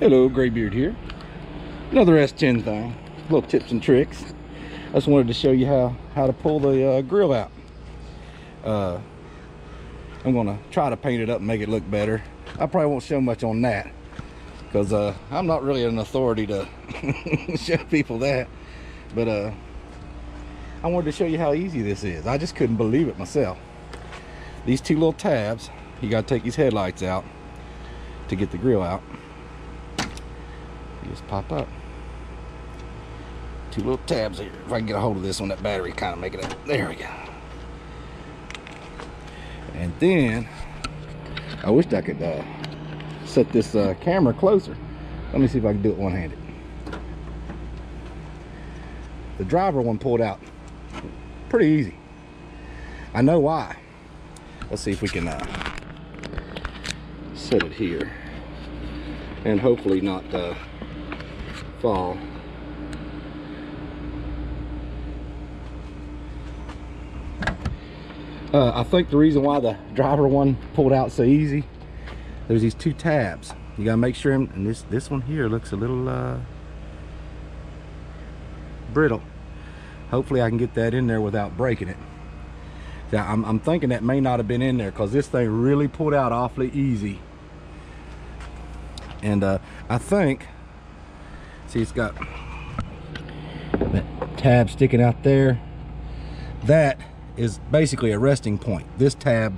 Hello, Grey Beard here. Another S10 thing, little tips and tricks. I just wanted to show you how, how to pull the uh, grill out. Uh, I'm gonna try to paint it up and make it look better. I probably won't show much on that because uh, I'm not really an authority to show people that. But uh, I wanted to show you how easy this is. I just couldn't believe it myself. These two little tabs, you gotta take these headlights out to get the grill out. Just pop up. Two little tabs here. If I can get a hold of this one, that battery kind of make it up. There we go. And then, I wished I could uh, set this uh, camera closer. Let me see if I can do it one-handed. The driver one pulled out pretty easy. I know why. Let's see if we can uh, set it here and hopefully not uh, fall. Uh, I think the reason why the driver one pulled out so easy, there's these two tabs. You gotta make sure, and this this one here looks a little uh, brittle. Hopefully I can get that in there without breaking it. Now, I'm, I'm thinking that may not have been in there because this thing really pulled out awfully easy. And uh, I think, see it's got that tab sticking out there. That is basically a resting point. This tab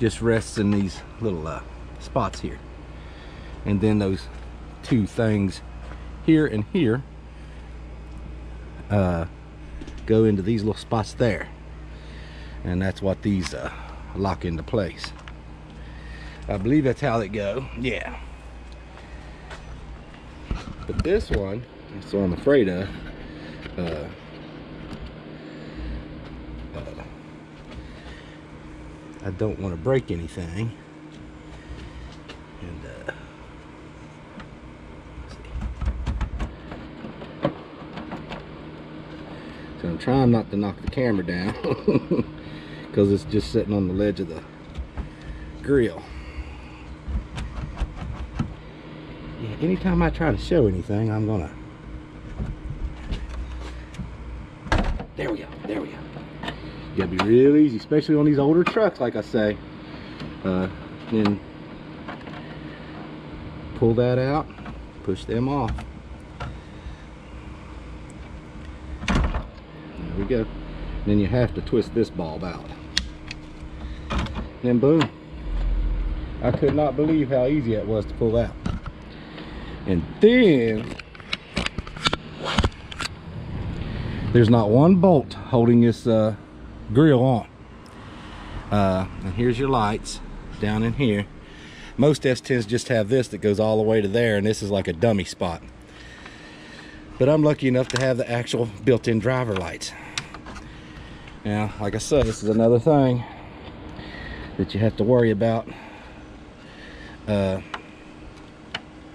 just rests in these little uh, spots here. And then those two things here and here uh, go into these little spots there. And that's what these uh, lock into place. I believe that's how they go. Yeah. But this one, so I'm afraid of, uh, I don't want to break anything. And uh, so I'm trying not to knock the camera down because it's just sitting on the ledge of the grill. Yeah, anytime I try to show anything, I'm gonna. There we go. There we go. You gotta be real easy, especially on these older trucks, like I say. Uh, then pull that out, push them off. There we go. Then you have to twist this bulb out. Then boom. I could not believe how easy it was to pull out. And then there's not one bolt holding this uh, grill on. Uh, and here's your lights down in here. Most S10s just have this that goes all the way to there and this is like a dummy spot. But I'm lucky enough to have the actual built-in driver lights. Now, like I said, this is another thing that you have to worry about uh,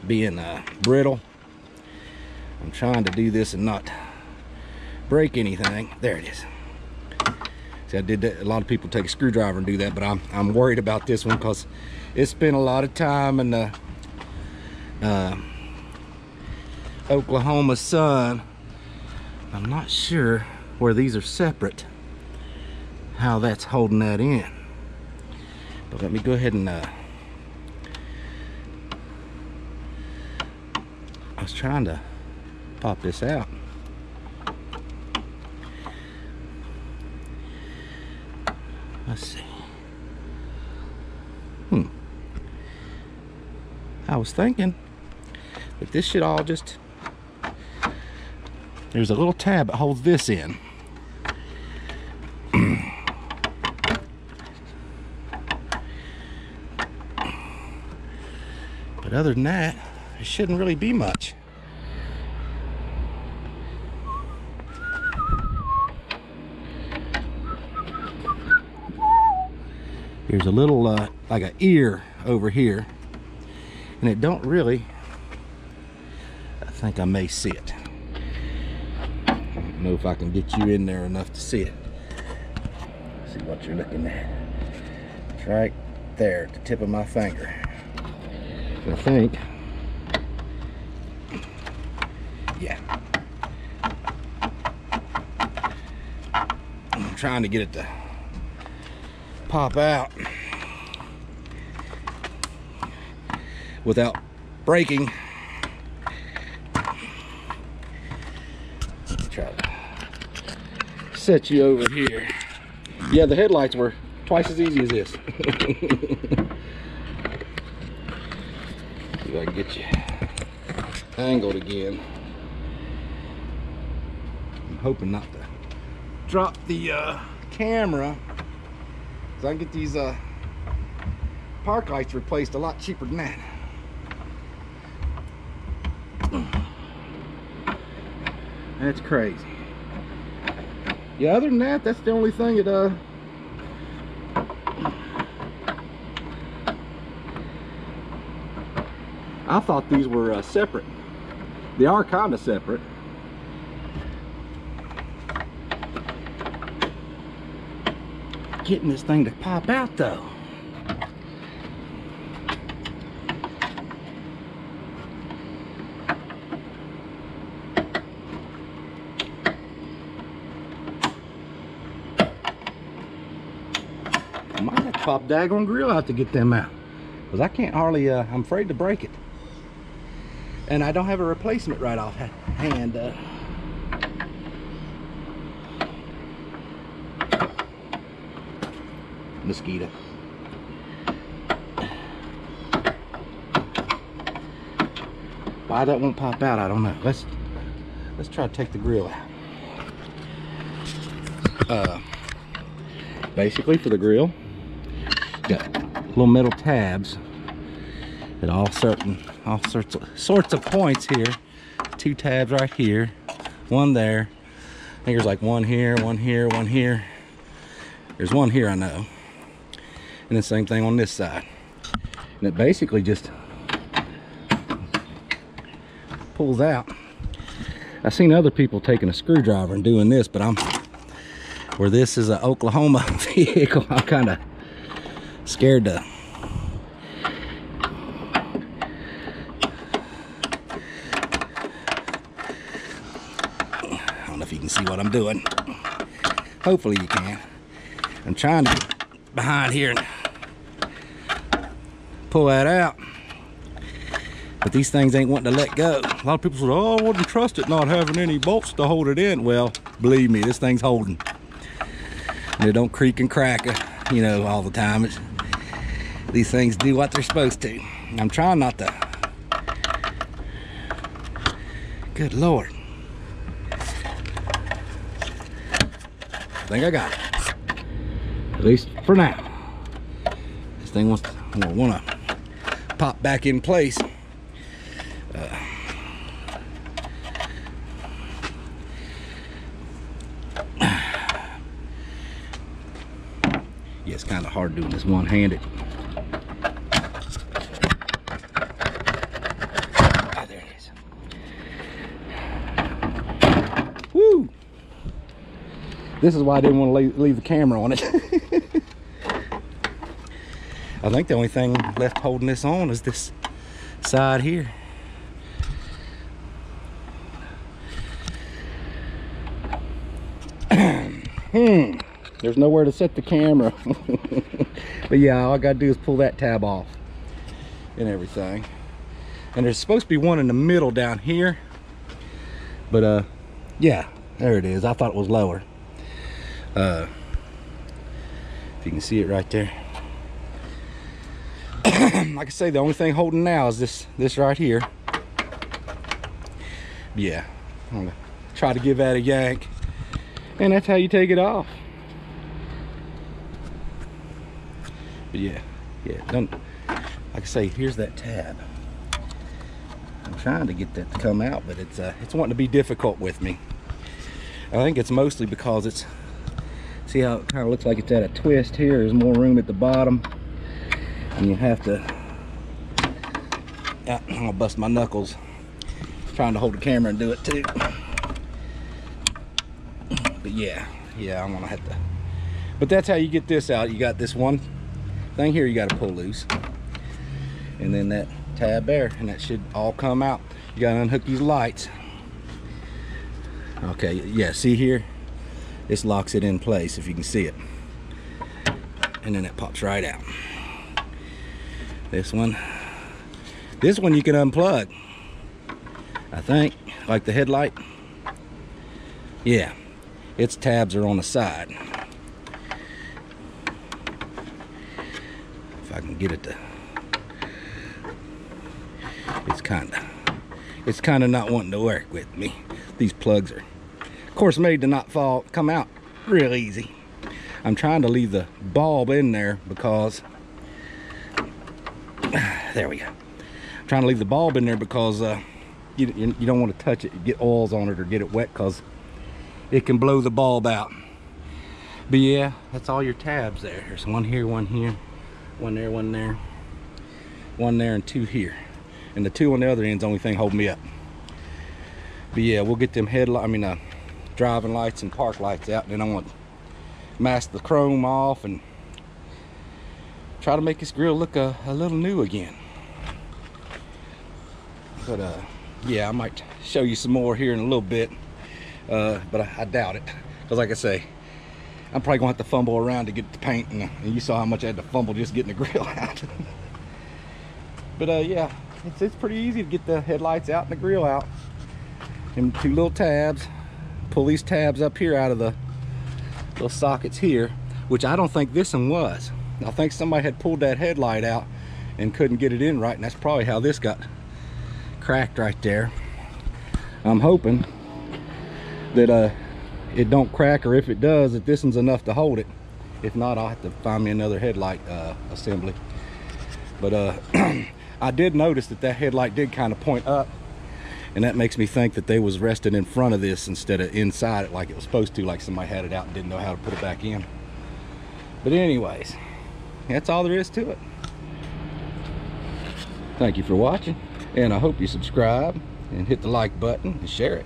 being uh, brittle. I'm trying to do this and not break anything. There it is. See, I did that. A lot of people take a screwdriver and do that, but I'm, I'm worried about this one because it's spent a lot of time in the uh, Oklahoma sun. I'm not sure where these are separate, how that's holding that in. But let me go ahead and, uh, I was trying to pop this out. Let's see. Hmm. I was thinking that this should all just... There's a little tab that holds this in. but other than that, it shouldn't really be much. There's a little, uh, like an ear over here. And it don't really, I think I may see it. I don't know if I can get you in there enough to see it. See what you're looking at. It's right there at the tip of my finger. I think yeah. I'm trying to get it to pop out without breaking. Try to set you over here. Yeah, the headlights were twice as easy as this. See if I can get you angled again. I'm hoping not to drop the uh, camera. Cause I can get these uh, park lights replaced a lot cheaper than that. That's crazy. Yeah, other than that, that's the only thing that uh I thought these were uh, separate. They are kind of separate. Getting this thing to pop out though. I might have to pop daggone grill out to get them out. Because I can't hardly, uh, I'm afraid to break it. And I don't have a replacement right off hand. Uh, mosquito. Why that won't pop out, I don't know. Let's let's try to take the grill out. Uh, basically for the grill, got little metal tabs at all certain all sorts of sorts of points here. Two tabs right here, one there. I think there's like one here, one here, one here. There's one here I know. And the same thing on this side. And it basically just pulls out. I've seen other people taking a screwdriver and doing this, but I'm where this is an Oklahoma vehicle, I'm kind of scared to I don't know if you can see what I'm doing. Hopefully you can. I'm trying to behind here pull that out. But these things ain't wanting to let go. A lot of people said, oh, I wouldn't trust it not having any bolts to hold it in. Well, believe me, this thing's holding. And it don't creak and crack, you know, all the time. It's, these things do what they're supposed to. I'm trying not to. Good Lord. I think I got it. At least for now. This thing wants to, want to pop back in place. Uh, yeah, it's kind of hard doing this one-handed. Ah, there it is. Woo! This is why I didn't want to leave, leave the camera on it. I think the only thing left holding this on is this side here. hmm. There's nowhere to set the camera. but yeah, all I gotta do is pull that tab off and everything. And there's supposed to be one in the middle down here. But uh, yeah, there it is. I thought it was lower. Uh, if you can see it right there. like I say, the only thing holding now is this this right here. Yeah, I'm gonna try to give that a yank. And that's how you take it off. But yeah, yeah, don't, like I say, here's that tab. I'm trying to get that to come out, but it's uh, it's wanting to be difficult with me. I think it's mostly because it's, see how it kind of looks like it's at a twist here. There's more room at the bottom. And you have to, I'm gonna bust my knuckles trying to hold the camera and do it too. But yeah, yeah, I'm gonna have to. But that's how you get this out. You got this one thing here you got to pull loose. And then that tab there, and that should all come out. You gotta unhook these lights. Okay, yeah, see here? This locks it in place if you can see it. And then it pops right out. This one, this one you can unplug. I think, like the headlight. Yeah, its tabs are on the side. If I can get it to, it's kind of, it's kind of not wanting to work with me. These plugs are, of course, made to not fall, come out real easy. I'm trying to leave the bulb in there because, there we go. I'm trying to leave the bulb in there because uh, you, you, you don't want to touch it, get oils on it or get it wet because it can blow the bulb out. But yeah, that's all your tabs there. There's one here, one here, one there, one there, one there, and two here. And the two on the other end's the only thing holding me up. But yeah, we'll get them headlight, I mean, uh, driving lights and park lights out. And then I want to mask the chrome off and try to make this grill look a, a little new again. But uh, yeah, I might show you some more here in a little bit. Uh, but I, I doubt it. Because like I say, I'm probably gonna have to fumble around to get the paint and, and you saw how much I had to fumble just getting the grill out. but uh, yeah, it's, it's pretty easy to get the headlights out and the grill out. And two little tabs. Pull these tabs up here out of the little sockets here, which I don't think this one was. I think somebody had pulled that headlight out and couldn't get it in right, and that's probably how this got cracked right there. I'm hoping that uh, it don't crack, or if it does, that this one's enough to hold it. If not, I'll have to find me another headlight uh, assembly. But uh, I did notice that that headlight did kind of point up and that makes me think that they was resting in front of this instead of inside it like it was supposed to like somebody had it out and didn't know how to put it back in but anyways that's all there is to it. Thank you for watching and i hope you subscribe and hit the like button and share it